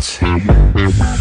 See.